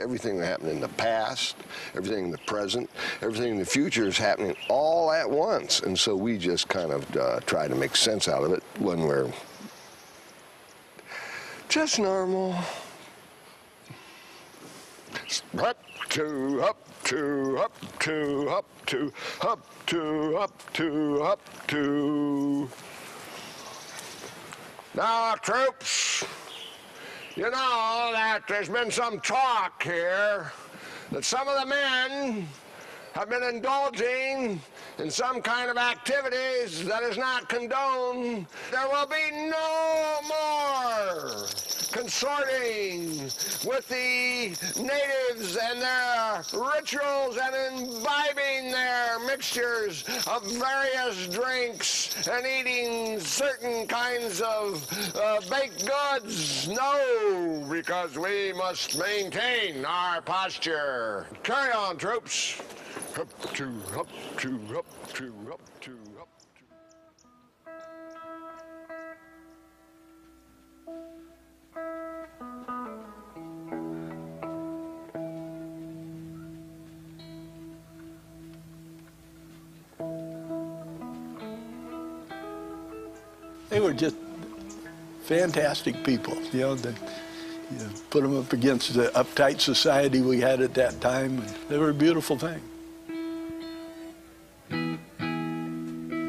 Everything that happened in the past, everything in the present, everything in the future is happening all at once. And so we just kind of uh, try to make sense out of it when we're just normal. Up to, up to, up to, up to, up to, up to, up to. Now, troops, you know that there's been some talk here that some of the men have been indulging in some kind of activities that is not condoned. There will be no more consorting with the natives and their rituals and imbibing their mixtures of various drinks and eating certain kinds of uh, baked goods. No, because we must maintain our posture. Carry on, troops. Up to, up to, up to, up to, up were just fantastic people, you know, that you know, put them up against the uptight society we had at that time. And they were a beautiful thing.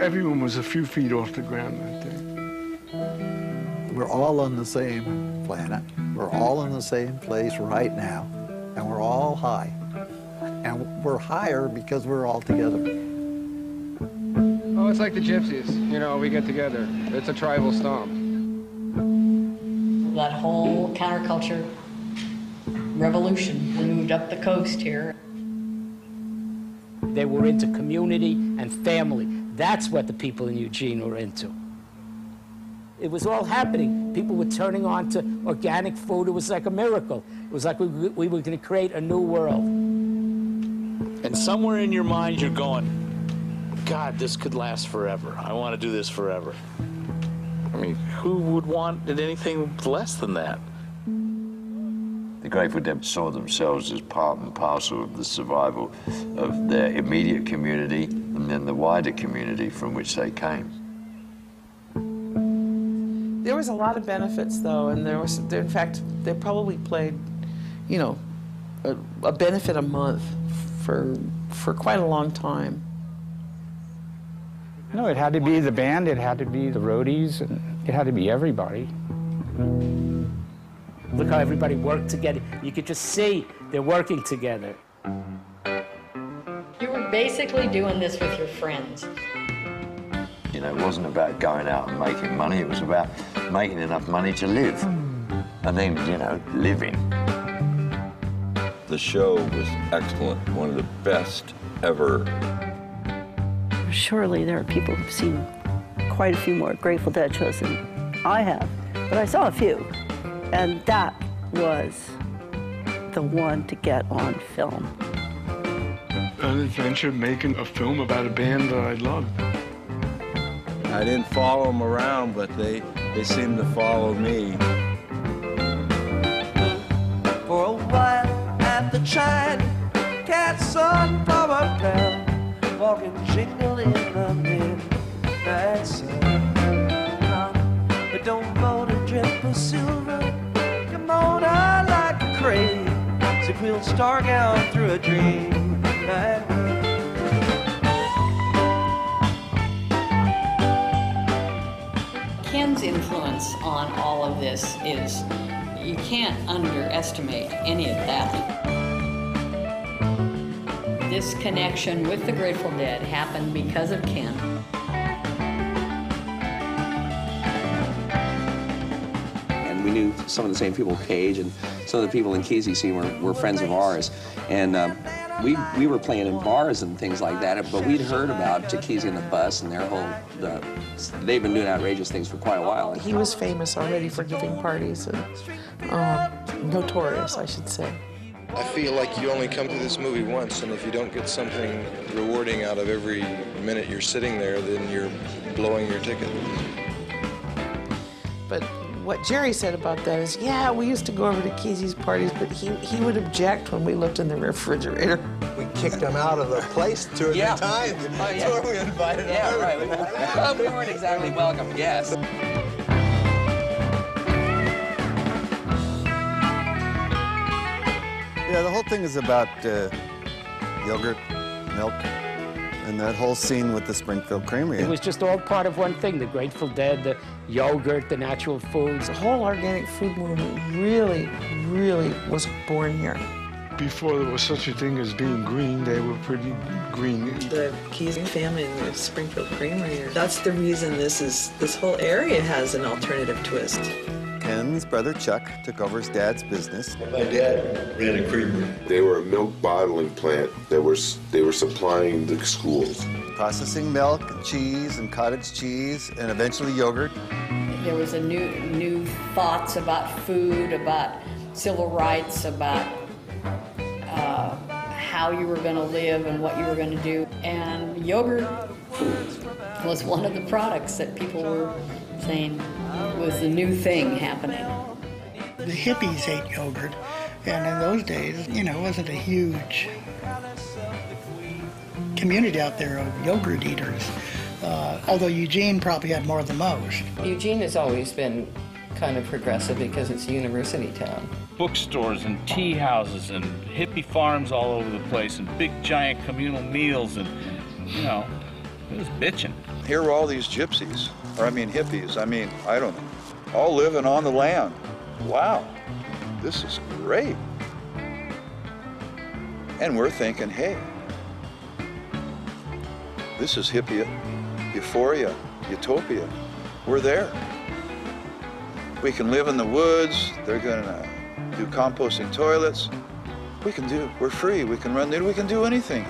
Everyone was a few feet off the ground that day. We're all on the same planet. We're all in the same place right now. And we're all high. And we're higher because we're all together. Oh, it's like the gypsies. You know, we get together. It's a tribal stomp. That whole counterculture revolution we moved up the coast here. They were into community and family. That's what the people in Eugene were into. It was all happening. People were turning on to organic food. It was like a miracle. It was like we, we were going to create a new world. And somewhere in your mind, you're going, God, this could last forever. I want to do this forever. I mean, who would want anything less than that? The Grateful Dead saw themselves as part and parcel of the survival of their immediate community and then the wider community from which they came. There was a lot of benefits, though, and there was, in fact, they probably played, you know, a, a benefit a month for for quite a long time. No, it had to be the band, it had to be the roadies, and it had to be everybody. Look how everybody worked together. You could just see they're working together. You were basically doing this with your friends. You know, it wasn't about going out and making money, it was about making enough money to live. And then, you know, living. The show was excellent, one of the best ever. Surely there are people who've seen quite a few more Grateful Dead shows than I have, but I saw a few. And that was the one to get on film. An adventure making a film about a band that I loved. I didn't follow them around, but they, they seemed to follow me. For a while at the China Cat Sunflower Town, walking So we'll star out through a dream. Night. Ken's influence on all of this is you can't underestimate any of that. This connection with the Grateful Dead happened because of Ken. and we knew some of the same people, Cage, and some of the people in Kesey scene were, were friends of ours. And um, we, we were playing in bars and things like that, but we'd heard about Kesey and the Bus and their whole, the, they've been doing outrageous things for quite a while. He was famous already for giving parties and uh, notorious, I should say. I feel like you only come to this movie once, and if you don't get something rewarding out of every minute you're sitting there, then you're blowing your ticket. But what Jerry said about that is, yeah, we used to go over to Kesey's parties, but he, he would object when we looked in the refrigerator. We kicked him out of the place two or Yeah. three times Oh, yeah. before we invited him Yeah, right. We, well, we weren't exactly welcome guests. Yeah, the whole thing is about uh, yogurt, milk, and that whole scene with the Springfield Creamery. It was just all part of one thing the Grateful Dead, the yogurt, the natural foods. The whole organic food movement really, really was born here. Before there was such a thing as being green, they were pretty green. The Kesey family and the Springfield Creamery. That's the reason this is this whole area has an alternative twist. Ken's brother Chuck took over his dad's business. My dad ran a creamery. They were a milk bottling plant that was they were supplying the schools. Processing milk and cheese and cottage cheese and eventually yogurt. There was a new new thoughts about food, about civil rights, about uh, how you were going to live and what you were going to do. And yogurt was one of the products that people were saying was the new thing happening. The hippies ate yogurt, and in those days, you know, it wasn't a huge community out there of yogurt eaters. Uh, although Eugene probably had more than most. Eugene has always been kind of progressive because it's a university town. bookstores and tea houses and hippie farms all over the place and big giant communal meals and you know it was bitching Here were all these gypsies, or I mean hippies, I mean, I don't know, all living on the land. Wow, this is great. And we're thinking, hey, this is hippie euphoria, utopia. We're there. We can live in the woods, they're gonna do composting toilets. We can do, we're free, we can run, there, we can do anything.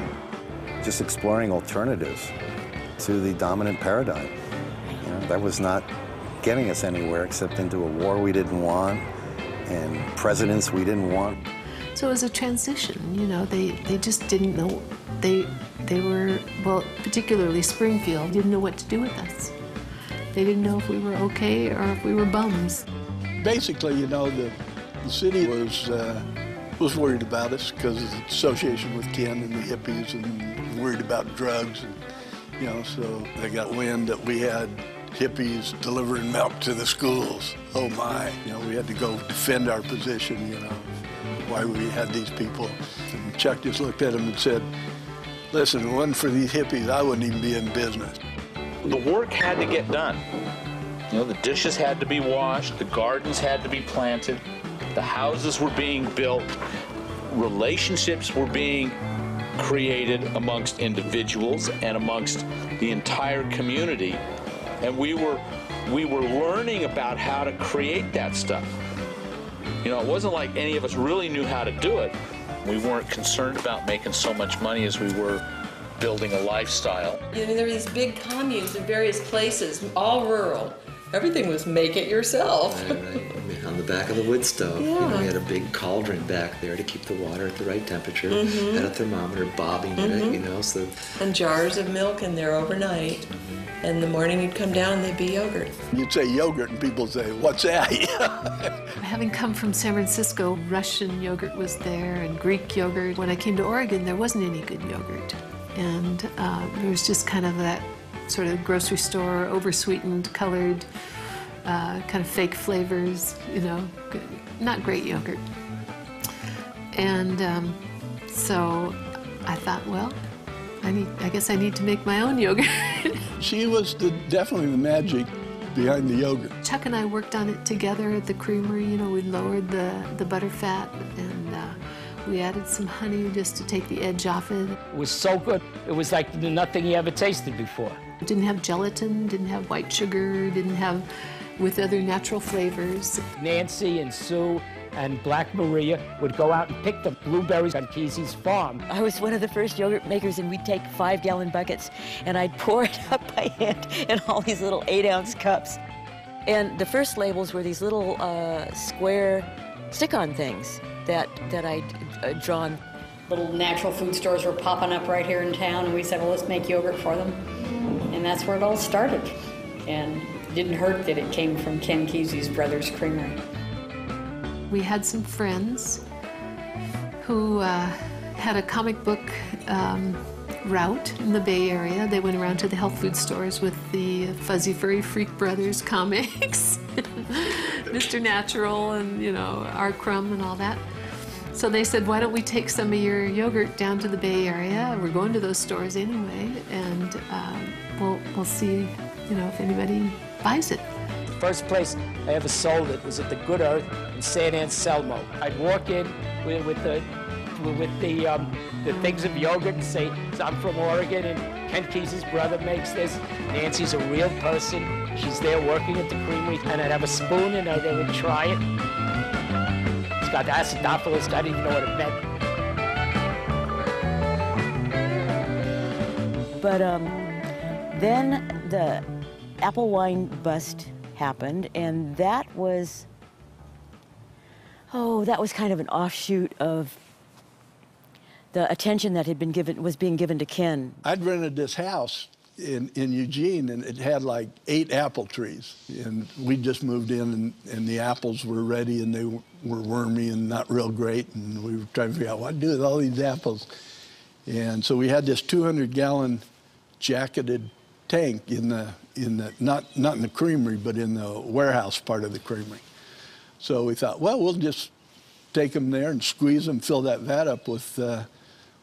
Just exploring alternatives to the dominant paradigm. You know, that was not getting us anywhere except into a war we didn't want and presidents we didn't want. So it was a transition, you know, they, they just didn't know, they, they were, well, particularly Springfield, didn't know what to do with us. They didn't know if we were okay or if we were bums. Basically, you know, the, the city was uh, was worried about us because of the association with Ken and the hippies and worried about drugs. And, you know, so they got wind that we had hippies delivering milk to the schools. Oh my, you know, we had to go defend our position, you know, why we had these people. And Chuck just looked at him and said, listen, if it wasn't for these hippies, I wouldn't even be in business. the work had to get done. You know, the dishes had to be washed, the gardens had to be planted, the houses were being built, relationships were being created amongst individuals and amongst the entire community. And we were we were learning about how to create that stuff. You know, it wasn't like any of us really knew how to do it. We weren't concerned about making so much money as we were building a lifestyle. You know, there were these big communes in various places, all rural. Everything was make it yourself. Right, right. I mean, on the back of the wood stove, you know, we had a big cauldron back there to keep the water at the right temperature. Mhm. Had a thermometer bobbing in it, you know, so and jars of milk in there overnight. And the morning you'd come down and there'd be yogurt. You'd say yogurt, and people say, what's that? Having come from San Francisco, Russian yogurt was there and Greek yogurt. When I came to Oregon, there wasn't any good yogurt. And uh, there was just kind of that sort of grocery store, oversweetened, colored, uh, kind of fake flavors, you know, g- not great yogurt. And um, so I thought, well, I need. I guess I need to make my own yogurt. she was the, definitely the magic behind the yogurt. Chuck and I worked on it together at the creamery. You know, we lowered the, the butter fat and uh, we added some honey just to take the edge off it. It was so good. It was like nothing you ever tasted before. It didn't have gelatin, didn't have white sugar, didn't have with other natural flavors. Nancy and Sue and Black Maria would go out and pick the blueberries on Kesey's farm. I was one of the first yogurt makers, and we'd take five gallon buckets and I'd pour it up by hand in all these little eight ounce cups. And the first labels were these little uh, square stick on things that, that I'd uh, drawn. Little natural food stores were popping up right here in town, and we said, well, let's make yogurt for them. And that's where it all started. And didn't hurt that it came from Ken Kesey's Brothers Creamery. We had some friends who uh, had a comic book um, route in the Bay Area. They went around to the health food stores with the Fuzzy Furry Freak Brothers comics, Mr. Natural, and you know, R. Crumb and all that. So they said, why don't we take some of your yogurt down to the Bay Area? We're going to those stores anyway, and um, we'll, we'll see, you know, if anybody buys it. The first place I ever sold it was at the Good Earth in San Anselmo. I'd walk in with, with the with the um, the things of yogurt and say, I'm from Oregon and Ken Kesey's brother makes this. Nancy's a real person. She's there working at the creamery, and I'd have a spoon and they would try it. It's got acidophilus. I didn't even know what it meant. But um, then the apple wine bust happened, and that was, oh, that was kind of an offshoot of the attention that had been given was being given to Ken. I'd rented this house in, in Eugene and it had like eight apple trees. And we just moved in and, and the apples were ready and they were wormy and not real great. And we were trying to figure out what to do with all these apples. And so we had this 200 gallon jacketed tank in the, in the not, not in the creamery, but in the warehouse part of the creamery. So we thought, well, we'll just take them there and squeeze them, fill that vat up with, uh,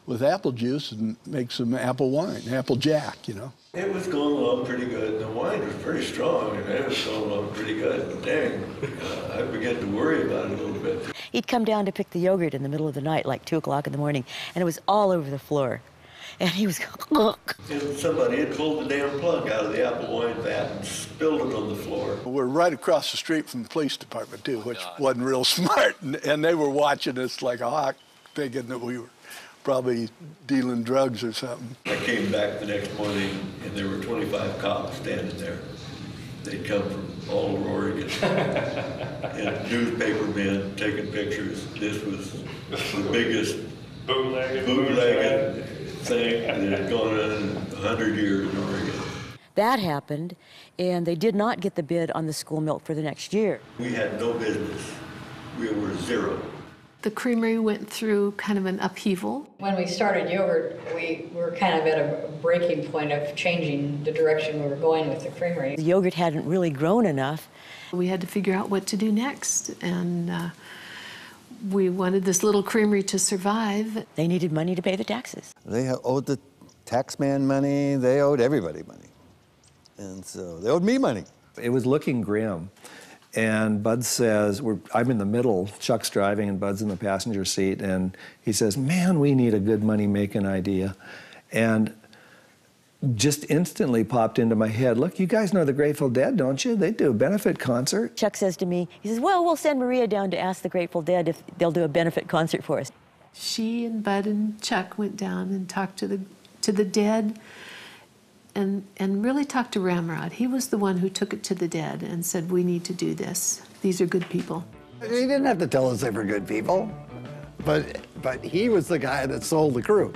with apple juice and make some apple wine, apple jack, you know. It was going along pretty good. The wine was pretty strong, and it was going along pretty good. Dang, uh, I began to worry about it a little bit. He'd come down to pick the yogurt in the middle of the night, like 2 o'clock in the morning, and it was all over the floor. And he was, And somebody had pulled the damn plug out of the apple wine vat and spilled it on the floor. We're right across the street from the police department too, which wasn't real smart. And, and they were watching us like a hawk, thinking that we were probably dealing drugs or something. I came back the next morning, and there were 25 cops standing there. They'd come from all over Oregon. and newspaper men taking pictures. This was the biggest bootlegging thing that had gone on in 100 years in Oregon. that happened, and they did not get the bid on the school milk for the next year. We had no business. We were zero. The creamery went through kind of an upheaval. When we started yogurt, we were kind of at a breaking point of changing the direction we were going with the creamery. The yogurt hadn't really grown enough. We had to figure out what to do next, and uh, we wanted this little creamery to survive. They needed money to pay the taxes. They owed the taxman money, they owed everybody money. And so they owed me money. It was looking grim. And Bud says, we're, I'm in the middle, Chuck's driving, and Bud's in the passenger seat. And he says, Man, we need a good money making idea. And just instantly popped into my head look, you guys know the Grateful Dead, don't you? They do a benefit concert. Chuck says to me, he says, Well, we'll send Maria down to ask the Grateful Dead if they'll do a benefit concert for us. She and Bud and Chuck went down and talked to the to the dead and and really talked to Ramrod. He was the one who took it to the dead and said, "We need to do this. These are good people." He didn't have to tell us they were good people, but but he was the guy that sold the crew.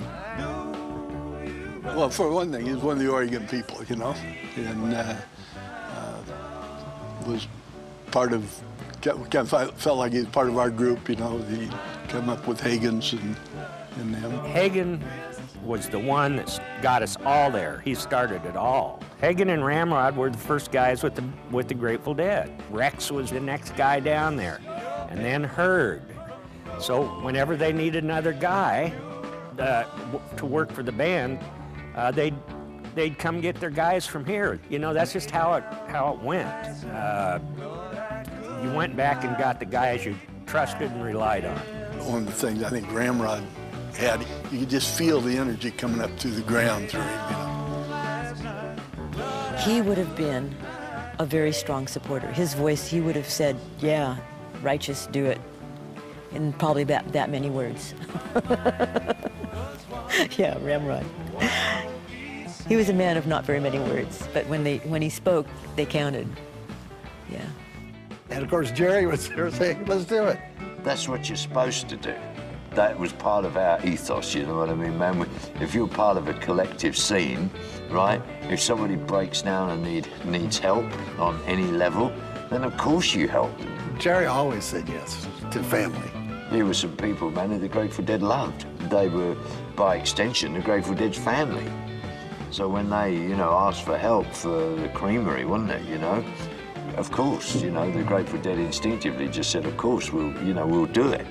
Well, for one thing, he was one of the Oregon people, you know, and uh, uh, was part of, kind of felt like he was part of our group, you know. He came up with Hagen's and, and them. Hagen was the one that got us all there. He started it all. Hagen and Ramrod were the first guys with the with the Grateful Dead. Rex was the next guy down there, and then Heard. So whenever they needed another guy uh, to work for the band, uh, they'd they'd come get their guys from here. You know, that's just how it how it went. Uh, you went back and got the guys you trusted and relied on. One of the things I think Ramrod had, you could just feel the energy coming up through the ground through him, you know. He would have been a very strong supporter. His voice, he would have said, Yeah, righteous, do it, in probably that, that many words. yeah, Ramrod. He was a man of not very many words, but when, they, when he spoke, they counted. Yeah. And of course, Jerry was there saying, let's do it. That's what you're supposed to do. that was part of our ethos, you know what I mean, man? If you're part of a collective scene, right, if somebody breaks down and need, needs help on any level, then of course you help them. Jerry always said yes to family. There were some people, man, that the Grateful Dead loved. They were, by extension, the Grateful Dead's family. So when they, you know, asked for help for the creamery, wasn't it, you know? Of course, you know, the Grateful Dead instinctively just said, of course, we'll, you know, we'll do it.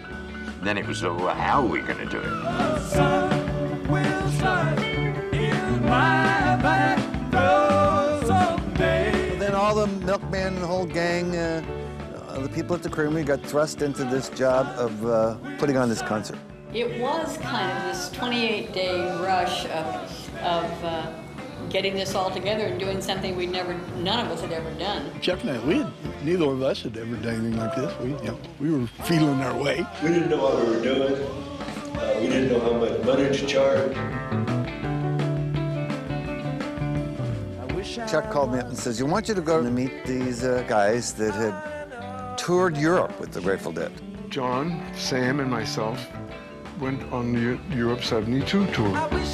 Then it was, well, how are we going to do it? Then all the milkman and the whole gang, uh, uh, the people at the creamery got thrust into this job of uh, putting on this concert. It was kind of this 28-day rush of, of uh, getting this all together and doing something we'd never, none of us had ever done. Jeff and I, we had, neither of us had ever done anything like this. We, you know, we were feeling our way. We didn't know what we were doing. Uh, we didn't know how much money to charge. Chuck called me up and says, "You want you to go and meet these uh, guys that had toured Europe with the Grateful Dead." John, Sam, and myself went on the Europe 72 tour. We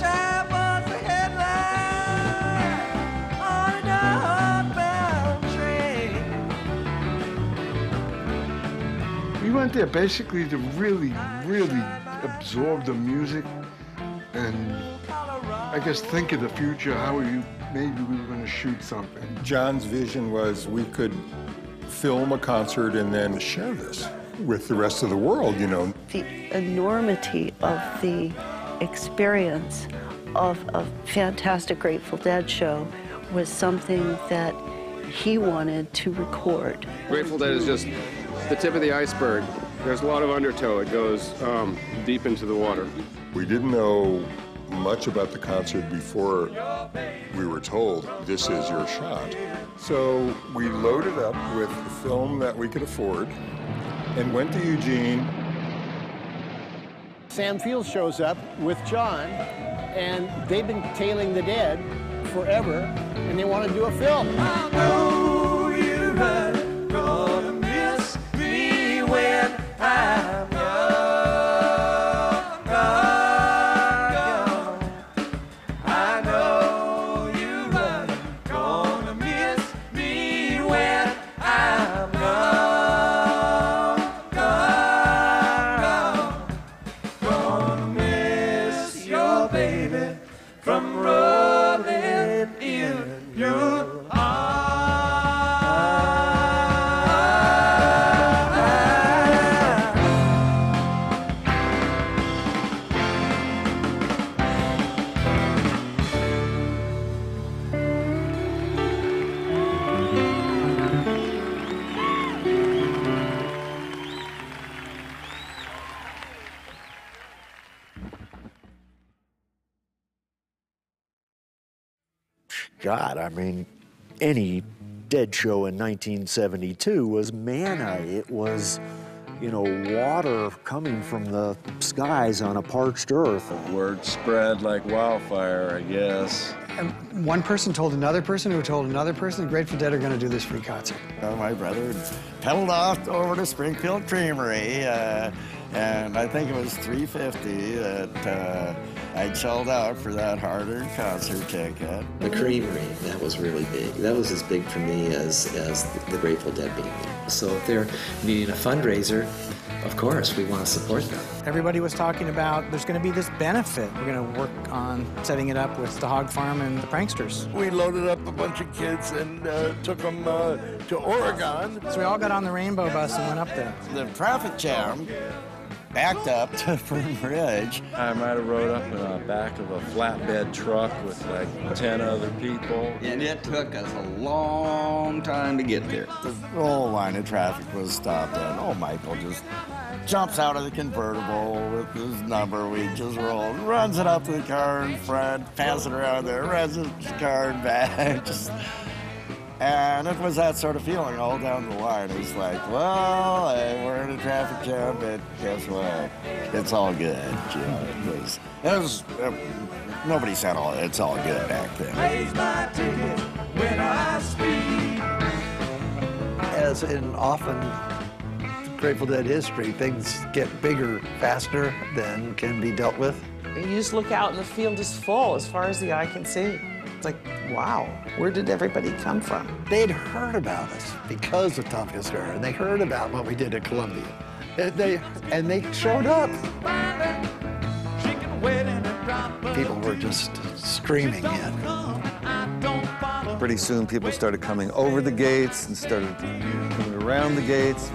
went there basically to really, really absorb the music and I guess think of the future, how are you maybe we were going to shoot something. John's vision was we could film a concert and then share this with the rest of the world, you know. the enormity of the experience of a fantastic Grateful Dead show was something that he wanted to record. Grateful Dead is just the tip of the iceberg. There's a lot of undertow. It goes um, deep into the water. We didn't know much about the concert before we were told this is your shot. So we loaded up with the film that we could afford and went to Eugene. Sam Fields shows up with John, and they've been tailing the dead forever, and they want to do a film. God, I mean, any dead show in 1972 was manna. It was, you know, water coming from the skies on a parched earth. The word spread like wildfire, I guess. And one person told another person who told another person the Grateful Dead are going to do this free concert. Uh, my brother pedaled off over to Springfield Creamery, uh, and I think it was 350 that uh, I'd sold out for that hard-earned concert ticket. The creamery, that was really big. That was as big for me as, as the Grateful Dead being there. So if they're needing a fundraiser, of course, we want to support them. Everybody was talking about there's going to be this benefit. We're going to work on setting it up with the hog farm and the pranksters. We loaded up a bunch of kids and uh, took them uh, to Oregon. So we all got on the rainbow bus and went up there. The traffic jam backed up to Fern Ridge. I might have rode up in the back of a flatbed truck with like 10 other people. And it took us a long time to get there. The whole line of traffic was stopped, and oh, Michael just jumps out of the convertible with his number. We just roll, runs it up to the car in front, passes it around there, runs his car back. Just, and it was that sort of feeling all down the line. It's like, well, hey, we're in a traffic jam, but guess what? It's all good. You know, it was, it was uh, nobody said all it's all good back then. Raise my ticket when I speak. As in often Grateful Dead history, things get bigger faster than can be dealt with. You just look out and the field is full as far as the eye can see. It's like, wow, where did everybody come from? They'd heard about us because of Tom Fitzgerald, and they heard about what we did at Columbia. And they, and they showed up. People were just streaming in. Pretty soon, people started coming over the gates and started coming around the gates.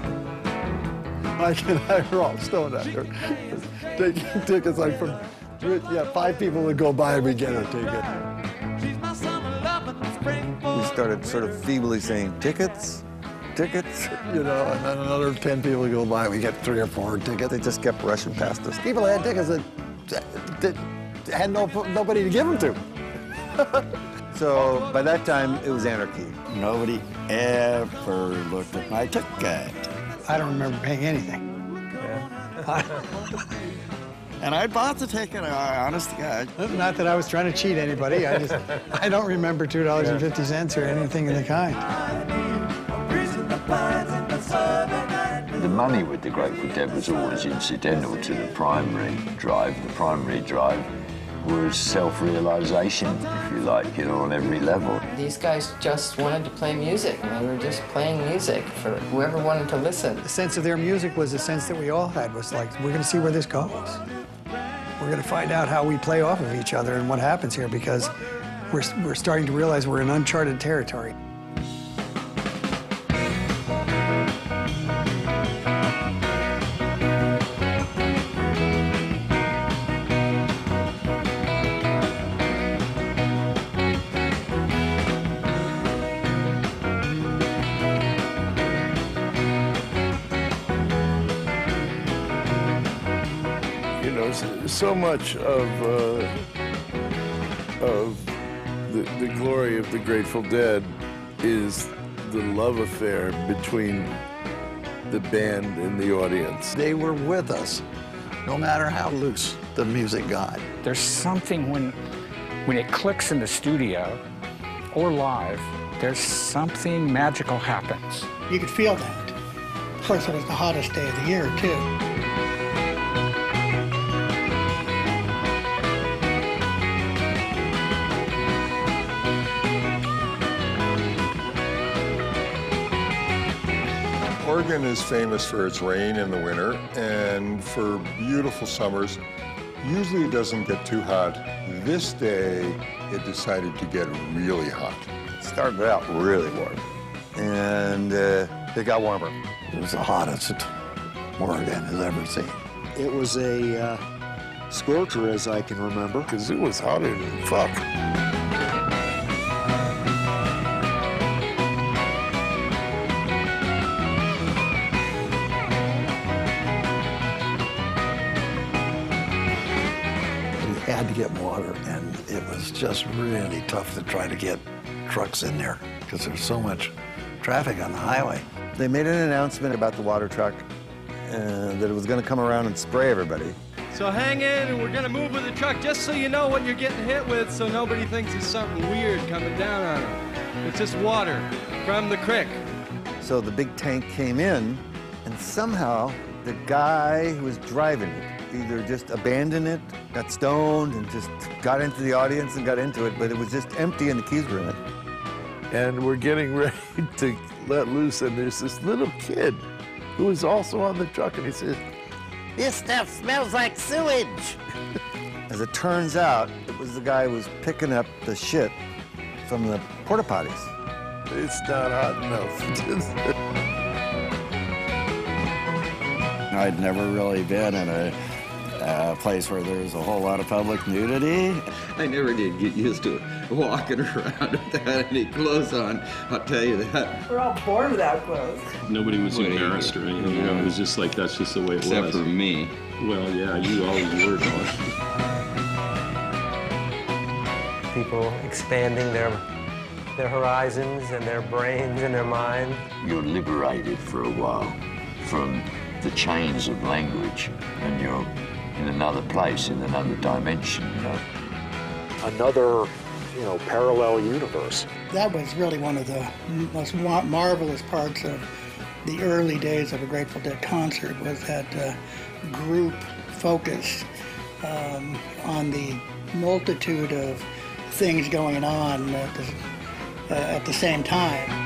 Mike and I were all stoned out there, taking tickets like from, yeah, five people would go by and we'd get our ticket. We started sort of feebly saying, tickets, tickets, you know, and then another 10 people go by, we get three or four tickets. They just kept rushing past us. People had tickets that, that had no, nobody to give them to. so by that time, it was anarchy. Nobody ever looked at my ticket. I don't remember paying anything. And I bought the ticket, I, honest to God. Not that I was trying to cheat anybody. I just, I don't remember $2.50 or anything of the kind. The money with the Grateful Dead was always incidental to the primary drive. The primary drive was self-realization, if you like, you know, on every level. These guys just wanted to play music, and they were just playing music for whoever wanted to listen. The sense of their music was a sense that we all had, was like, we're gonna see where this goes. We're gonna find out how we play off of each other and what happens here because we're, we're starting to realize we're in uncharted territory. Much of uh, of the, the glory of the Grateful Dead is the love affair between the band and the audience. They were with us, no matter how loose the music got. There's something when when it clicks in the studio or live, there's something magical happens. You could feel that. Of course, it was the hottest day of the year, too. Oregon is famous for its rain in the winter and for beautiful summers. Usually it doesn't get too hot. This day, it decided to get really hot. It started out really warm, and uh, it got warmer. It was the hottest Oregon has ever seen. It was a uh, scorcher, as I can remember. Because it was hotter than fuck. Had to get water, and it was just really tough to try to get trucks in there because there's so much traffic on the highway. They made an announcement about the water truck uh, that it was going to come around and spray everybody. So hang in, and we're gonna move with the truck just so you know what you're getting hit with, so nobody thinks it's something weird coming down on them. It's just water from the creek. So the big tank came in, and somehow the guy who was driving it either just abandoned it, got stoned, and just got into the audience and got into it, but it was just empty and the keys were in it. And we're getting ready to let loose, and there's this little kid who is also on the truck, and he says, This stuff smells like sewage. As it turns out, it was the guy who was picking up the shit from the porta potties. It's not hot enough. I'd never really been in a uh, place where there's a whole lot of public nudity. I never did get used to walking around without any clothes on. I'll tell you that. We're all born without clothes. Nobody was Well, embarrassed or anything. You know, it was just like that's just the way it Except was. for me. Well, yeah, you always were. Don. people expanding their their horizons and their brains and their mind. You're liberated for a while from the chains of language and you're in another place, in another dimension, you know. Another, you know, parallel universe. That was really one of the most mar- marvelous parts of the early days of a Grateful Dead concert was that uh, group focus um, on the multitude of things going on at the, uh, at the same time.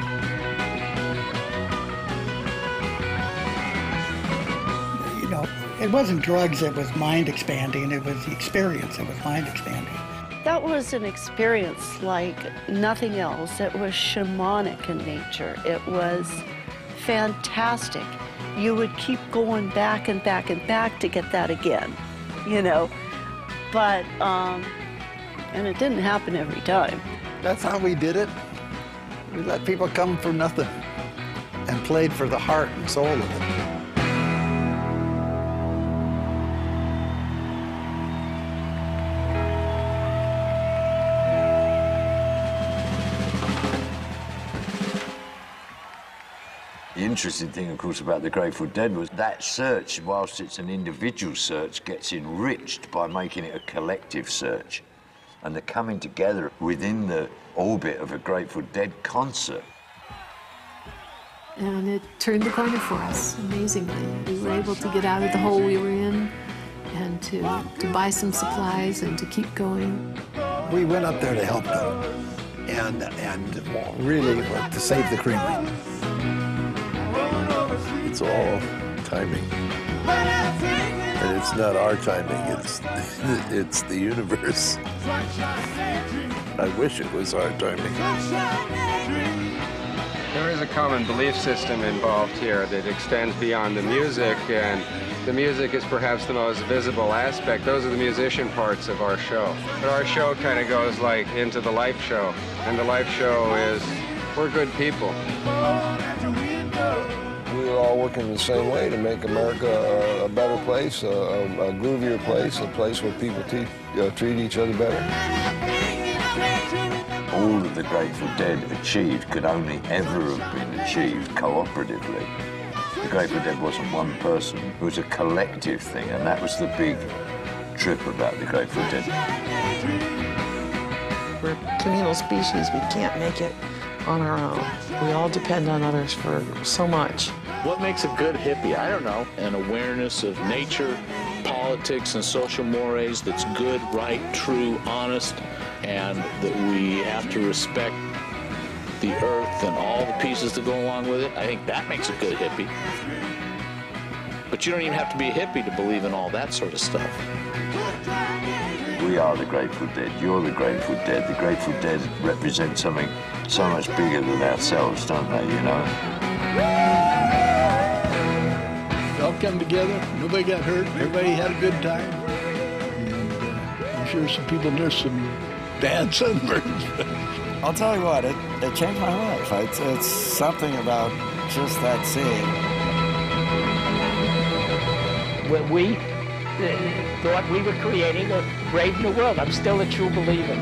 It wasn't drugs it was mind expanding, it was the experience it was mind expanding. That was an experience like nothing else. It was shamanic in nature. It was fantastic. You would keep going back and back and back to get that again, you know. But, um, and it didn't happen every time. That's how we did it. We let people come for nothing and played for the heart and soul of it. Interesting thing, of course, about the Grateful Dead was that search, whilst it's an individual search, gets enriched by making it a collective search. And the coming together within the orbit of a Grateful Dead concert. And it turned the corner for us, amazingly. We were able to get out of the hole we were in and to, to buy some supplies and to keep going. We went up there to help them and, and really to save the creamery. It's all timing. And it's not our timing, it's, it's the universe. I wish it was our timing. There is a common belief system involved here that extends beyond the music, and the music is perhaps the most visible aspect. Those are the musician parts of our show. But our show kind of goes like into the life show, and the life show is we're good people. We were all working the same way to make America a, a better place, a, a, a groovier place, a place where people te- uh, treat each other better. All that the Grateful Dead achieved could only ever have been achieved cooperatively. The Grateful Dead wasn't one person, it was a collective thing, and that was the big trip about the Grateful Dead. We're a communal species. We can't make it on our own. We all depend on others for so much. What makes a good hippie? I don't know. An awareness of nature, politics, and social mores that's good, right, true, honest, and that we have to respect the earth and all the pieces that go along with it. I think that makes a good hippie. But you don't even have to be a hippie to believe in all that sort of stuff. We are the Grateful Dead, you're the Grateful Dead. The Grateful Dead represent something so much bigger than ourselves, don't they, you know? We all come together. Nobody got hurt. Everybody had a good time. And uh, I'm sure some people nursed some bad sunburns. I'll tell you what, it, it changed my life. It's, it's something about just that scene. When we uh, thought we were creating a brave new world, I'm still a true believer.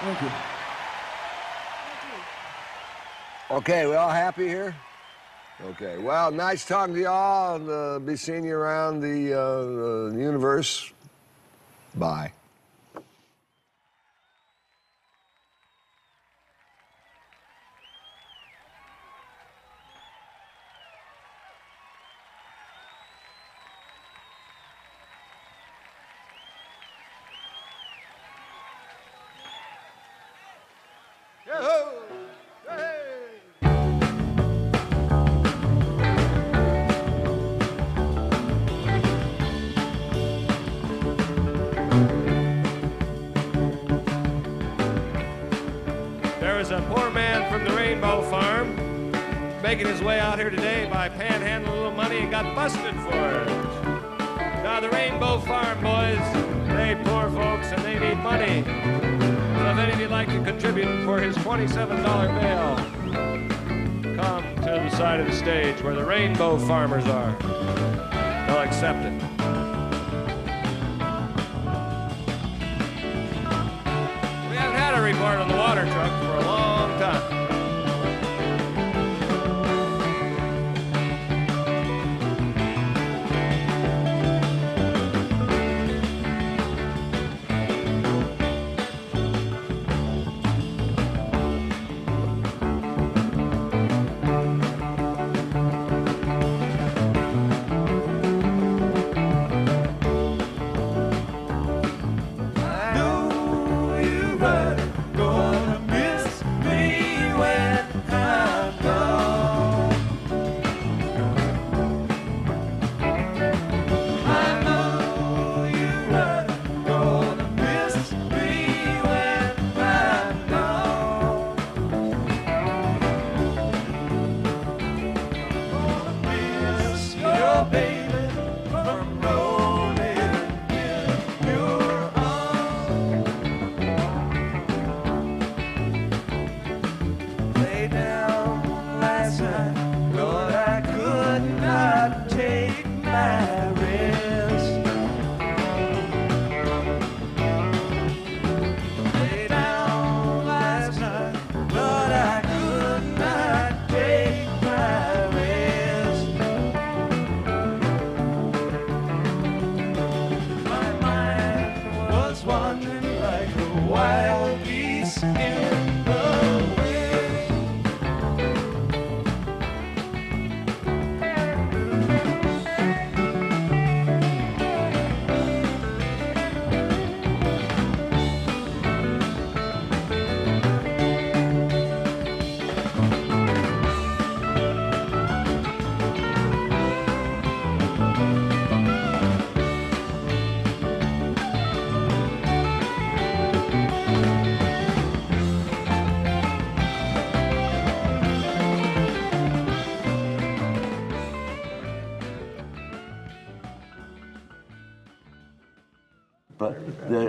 Thank you. Okay, we all happy here? Okay, well, nice talking to y'all, and uh, be seeing you around the uh, uh, universe. Bye. Out here today by panhandling a little money and got busted for it. Now, the Rainbow Farm boys, they poor folks and they need money. So if any of you'd like to contribute for his $27 bail, come to the side of the stage where the Rainbow Farmers are. They'll accept it. We haven't had a report on the water truck for a long time.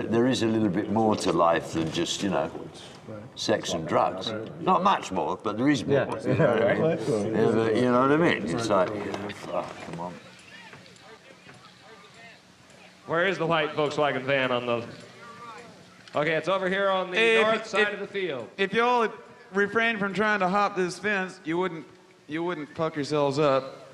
But there, there is a little bit more to life than just, you know, sex and drugs. Not much more, but there is more. Yeah. You, know what I mean? Yeah. Yeah, but you know what I mean? It's like, oh, come on. Where is the white Volkswagen van on the? Okay, it's over here on the If- north side if- of the field. If y'all had refrained from trying to hop this fence, you wouldn't, you wouldn't fuck yourselves up.